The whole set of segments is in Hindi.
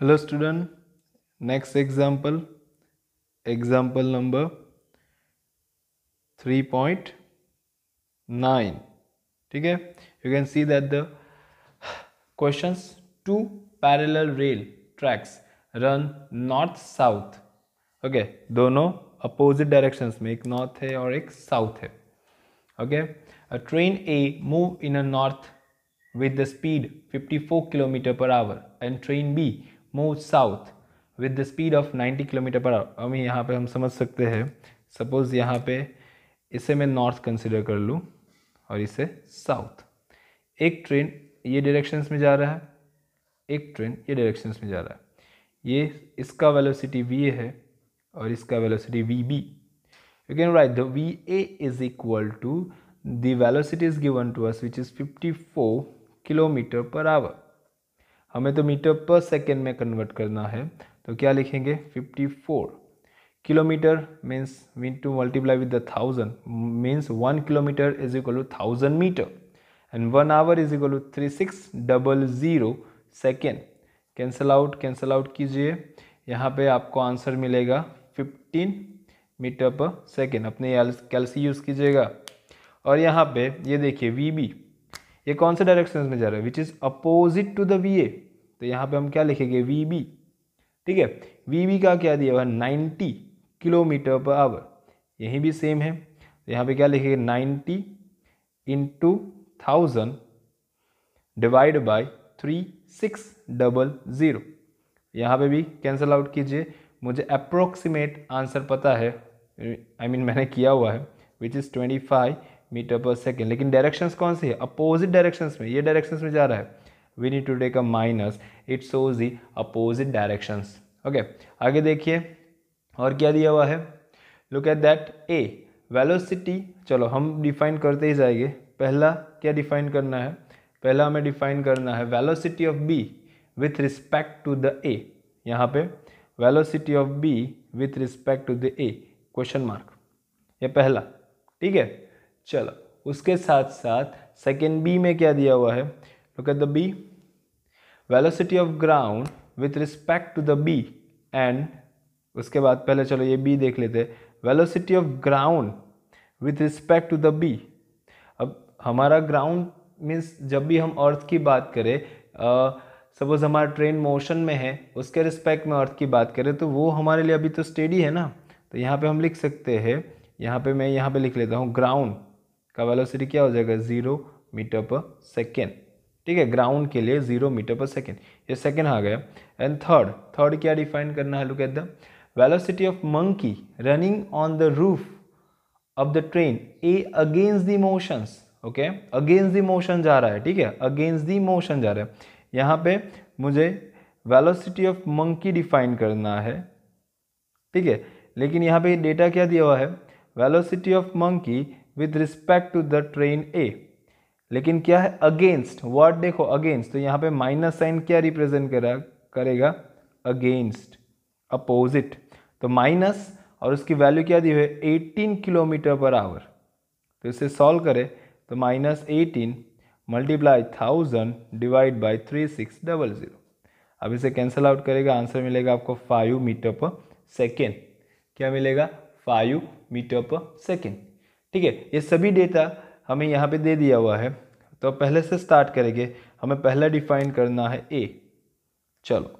hello student next example example number 3.9 ठीक है you can see that the questions two parallel rail tracks run north south okay okay, दोनों अपोजिट डायरेक्शंस में एक नॉर्थ है और एक साउथ है okay train A move in a north with the speed 54 km per hour and train B move south with the speed of 90 kilometre per hour अब यहाँ पे हम समझ सकते हैं। सपोज़ यहाँ पे इसे मैं नॉर्थ कंसिडर कर लूँ और इसे साउथ एक ट्रेन ये डायरेक्शंस में जा रहा है। एक ट्रेन ये डायरेक्शंस में जा रहा है। ये इसका वेलोसिटी वी ए है और इसका velocity V B you can write the V A is equal to the velocity is given to us which is 54 kilometre per hour हमें तो मीटर पर सेकेंड में कन्वर्ट करना है। तो क्या लिखेंगे? 54 kilometre means mean to multiply with the thousand means one kilometre is equal to thousand metre and one hour is equal to three six double zero second cancel out cancel out कीजिए। यहाँ पे आपको आंसर मिलेगा 15 मीटर पर सेकेंड अपने कैलसी यूज़ कीजिएगा। और यहाँ पे ये देखिए वी बी ये कौन से डायरेक्शन में जा रहा है? Which is opposite to the V A तो यहाँ पे हम क्या लिखेंगे? वी बी ठीक है? वी बी का क्या दिया हुआ है? Ninety kilometre per hour. यहीं भी सेम है। तो यहाँ पे क्या लिखेंगे? Ninety into thousand divide by three six double zero. यहाँ पे भी कैंसिल आउट कीजिए। मुझे अप्रोक्सीमेट आंसर पता है। आई I मीन mean, मैंने किया हुआ है which is twenty five metre per second लेकिन डायरेक्शंस कौन सी है? अपोजिट डायरेक्शंस में। ये डायरेक्शंस में जा रहा है। We need to take a minus it shows the opposite directions okay आगे देखिए, और क्या दिया हुआ है? Look at that A velocity चलो हम डिफाइन करते ही जाएँगे। पहला क्या डिफाइन करना है? पहला हमें डिफाइन करना है velocity of B with respect to the A यहाँ पे velocity of B with respect to the A question mark ये पहला, ठीक है? चलो, उसके साथ साथ सेकेंड बी में क्या दिया हुआ है? Look at the B velocity of ground with respect to the B and उसके बाद पहले चलो ये बी देख लेते velocity of ground with respect to the B अब हमारा ग्राउंड मीन्स जब भी हम अर्थ की बात करें सपोज़ हमारा ट्रेन मोशन में है, उसके रिस्पेक्ट में अर्थ की बात करें तो वो हमारे लिए अभी तो स्टेडी है ना? तो यहाँ पे हम लिख सकते हैं, यहाँ पे मैं यहाँ पे लिख लेता हूँ ग्राउंड का वेलोसिटी क्या हो जाएगा? ज़ीरो मीटर पर सेकेंड ठीक है ग्राउंड के लिए ज़ीरो मीटर पर सेकेंड ये सेकेंड आ गया. एंड थर्ड थर्ड क्या डिफाइन करना है? Look at the velocity of monkey running on the roof of the train A against the motions okay against the motion जा रहा है, ठीक है? अगेंस्ट द मोशन जा रहा है. यहाँ पे मुझे वेलोसिटी ऑफ़ मंकी डिफाइन करना है, ठीक है? लेकिन यहाँ पे डेटा क्या दिया हुआ है? Velocity of monkey with respect to the train A लेकिन क्या है? अगेंस्ट वर्ड देखो अगेंस्ट तो यहाँ पे माइनस साइन क्या रिप्रेजेंट करा, करेगा? अगेंस्ट अपोजिट तो माइनस और उसकी वैल्यू क्या दी हुई है? 18 किलोमीटर पर आवर तो इसे सॉल्व करें तो minus eighteen multiply thousand divide by three six double zero अब इसे कैंसिल आउट करेगा आंसर मिलेगा आपको फाइव मीटर पर सेकेंड क्या मिलेगा? फाइव मीटर पर सेकेंड ठीक है? ये सभी डेटा हमें यहाँ पे दे दिया हुआ है। तो पहले से स्टार्ट करेंगे। हमें पहला डिफाइन करना है ए चलो।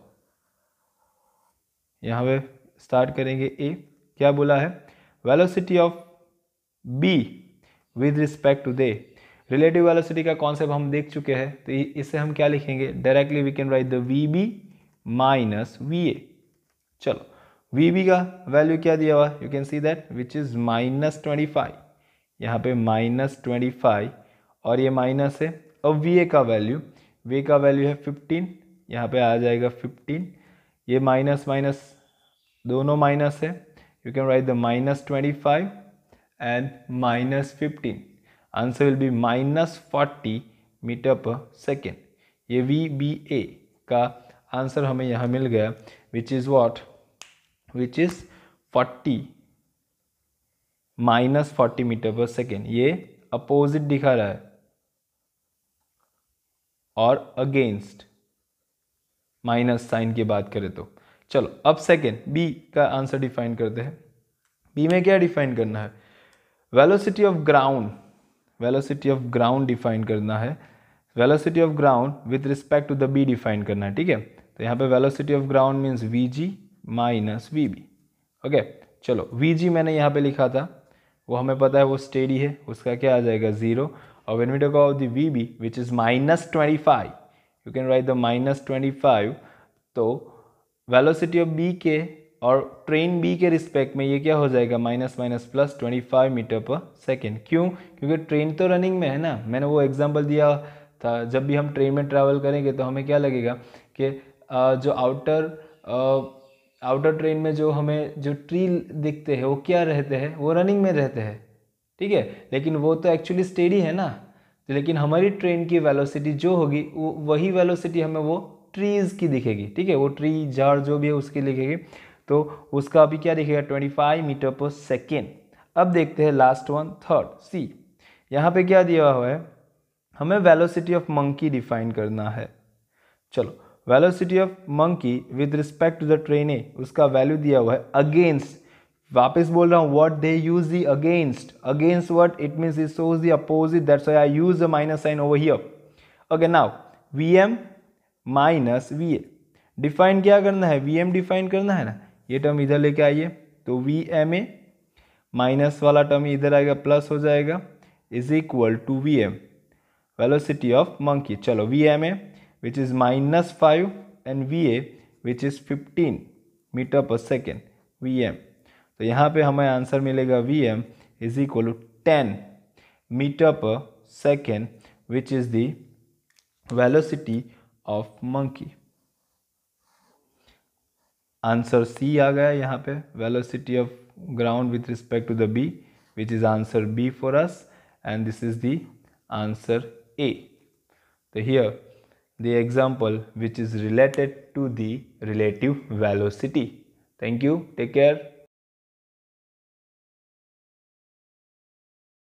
यहाँ पे स्टार्ट करेंगे ए क्या बोला है? Velocity of B with respect to the relative velocity का कॉन्सेप्ट हम देख चुके हैं। तो इसे हम क्या लिखेंगे? Directly we can write the V B minus V A चलो। वी बी का वैल्यू क्या दिया हुआ? You can see that which is minus twenty five यहाँ पे माइनस ट्वेंटी फाइव और ये माइनस है और वी ए का वैल्यू वी का वैल्यू है फिफ्टीन यहाँ पे आ जाएगा फिफ्टीन ये माइनस माइनस दोनों माइनस है you can write the minus twenty five and minus fifteen answer will be minus forty metre per second ये वी बी ए का आंसर हमें यहाँ मिल गया which is what which is forty minus forty metre per second. ये अपोजिट दिखा रहा है। और अगेंस्ट। माइनस साइन की बात करें तो। चलो, अब सेकेंड। बी का आंसर डिफाइन करते हैं। बी में क्या डिफाइन करना है? Velocity of ground. Velocity of ground define करना है। Velocity of ground with respect to the B define करना है, ठीक है? तो यहाँ पे velocity of ground means V G minus V B. Okay, चलो, वी जी मैंने यहाँ पे लिखा था। वो हमें पता है वो स्टेडी है, उसका क्या आ जाएगा? ज़ीरो और when we talk of the V B which is minus twenty five you can write the minus twenty five तो वेलोसिटी ऑफ़ बी के और ट्रेन बी के रिस्पेक्ट में ये क्या हो जाएगा? Minus minus plus twenty five metre per second क्यों? क्योंकि ट्रेन तो रनिंग में है ना? मैंने वो एग्ज़ाम्पल दिया था, जब भी हम ट्रेन में ट्रैवल करेंगे तो हमें क्या लगेगा कि जो आउटर आउटर ट्रेन में जो हमें जो ट्री दिखते हैं, वो क्या रहते हैं? वो रनिंग में रहते हैं। ठीक है? लेकिन वो तो एक्चुअली स्टेडी है ना? लेकिन हमारी ट्रेन की वेलोसिटी जो होगी, वो, वही वेलोसिटी हमें वो ट्रीज़ की दिखेगी। ठीक है? वो ट्री झाड़ जो भी है, उसकी दिखेगी। तो उसका अभी क्या दिखेगा? 25 मीटर पर सेकेंड अब देखते हैं लास्ट वन थर्ड सी यहाँ पे क्या दिया हुआ है? हमें वेलोसिटी ऑफ़ मंकी डिफाइन करना है। चलो velocity of monkey with respect to the train उसका वैल्यू दिया हुआ है अगेंस्ट वापस बोल रहा हूँ what they use the against against what it means it shows the opposite that's I use the minus sign over here okay now V M minus V A define क्या करना है? वी एम डिफाइन करना है ना? ये टर्म इधर लेके आइए। तो वी एम ए माइनस वाला टर्म इधर आएगा प्लस हो जाएगा is equal to V M velocity of monkey चलो V M A is minus five and V A which is fifteen metre per second V M तो यहाँ पे हमें आंसर मिलेगा V M is equal to ten metre per second which is the velocity of monkey answer C आ गया यहाँ पे velocity of ground with respect to the B which is answer B for us and this is the answer A तो here the example which is related to the relative velocity. Thank you. Take care